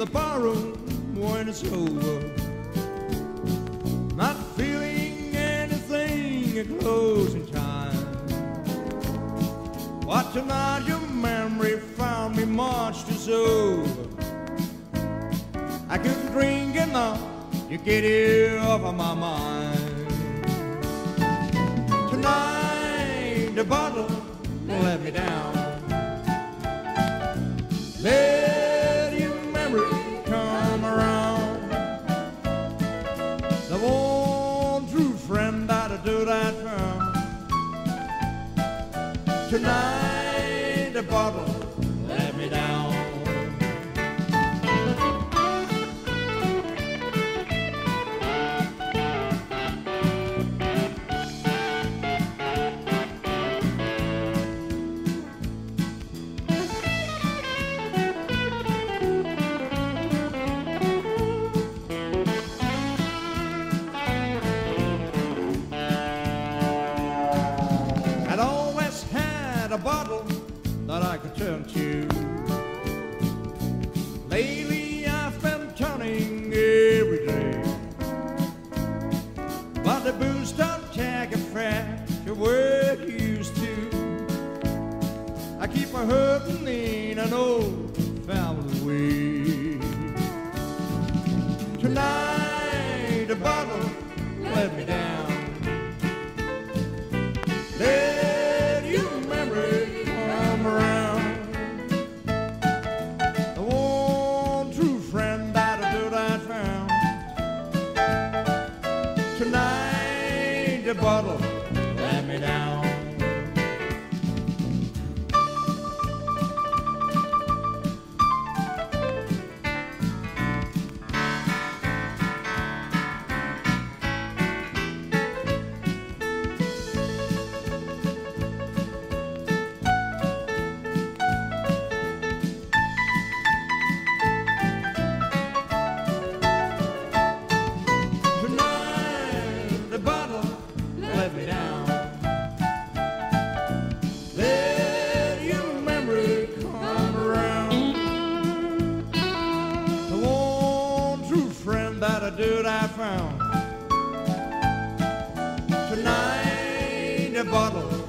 the barroom when it's over. Not feeling anything at closing time. But tonight your memory found me much too sober. I couldn't drink enough to get it off of my mind. Tonight the bottle let me down. Tonight the bottle bottle that I could turn to. Lately I've been turning every day. But the booze don't take effect the way it used to. I keep my hurting in an old family way. Tonight the bottle let me down. Bottle dude I found. Tonight, a bottle